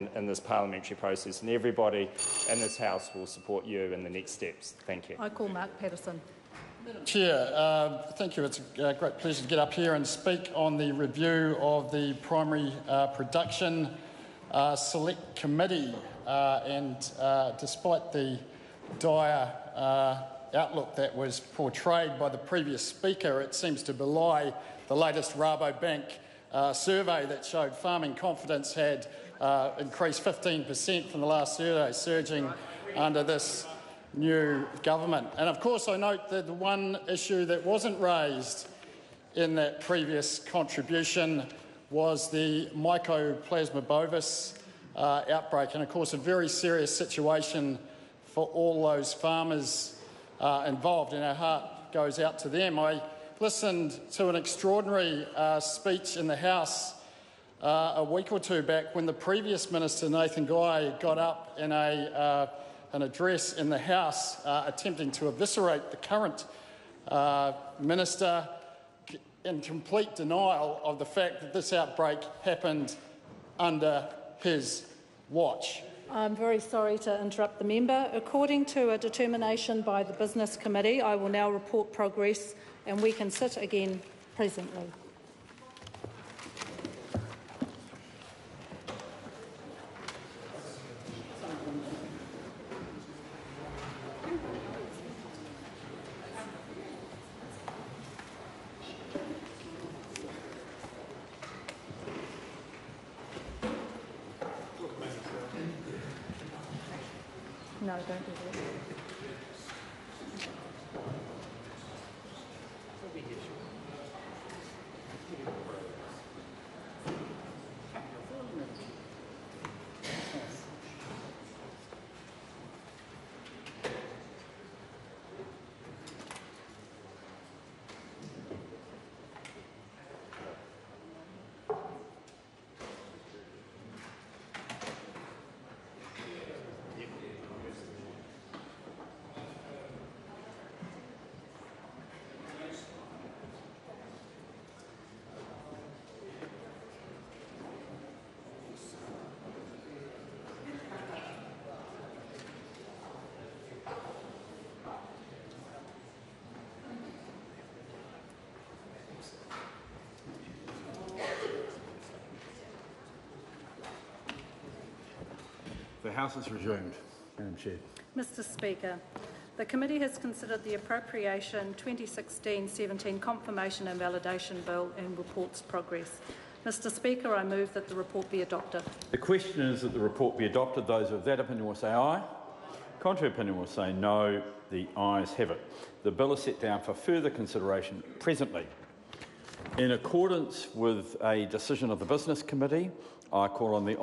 in this parliamentary process, and everybody in this House will support you in the next steps. Thank you. I call Mark Patterson. Chair, uh, thank you. It's a great pleasure to get up here and speak on the review of the Primary uh, Production uh, Select Committee. Uh, and uh, despite the dire uh, outlook that was portrayed by the previous speaker, it seems to belie the latest Rabobank survey that showed farming confidence had increased 15% from the last survey, surging under this new government. And of course, I note that the one issue that wasn't raised in that previous contribution was the Mycoplasma bovis uh, outbreak, and of course, a very serious situation for all those farmers uh, involved, and our heart goes out to them. I listened to an extraordinary uh, speech in the House uh, a week or two back when the previous Minister, Nathan Guy, got up in a uh, an address in the House uh, attempting to eviscerate the current uh, minister in complete denial of the fact that this outbreak happened under his watch. I'm very sorry to interrupt the member. According to a determination by the Business Committee, I will now report progress and we can sit again presently. No, don't The House is resumed. Madam Chair. Mr Speaker, the committee has considered the Appropriation 2016-17 Confirmation and Validation Bill and reports progress. Mr Speaker, I move that the report be adopted. The question is that the report be adopted. Those of that opinion will say aye. Contrary opinion will say no. The ayes have it. The bill is set down for further consideration presently. In accordance with a decision of the Business Committee, I call on the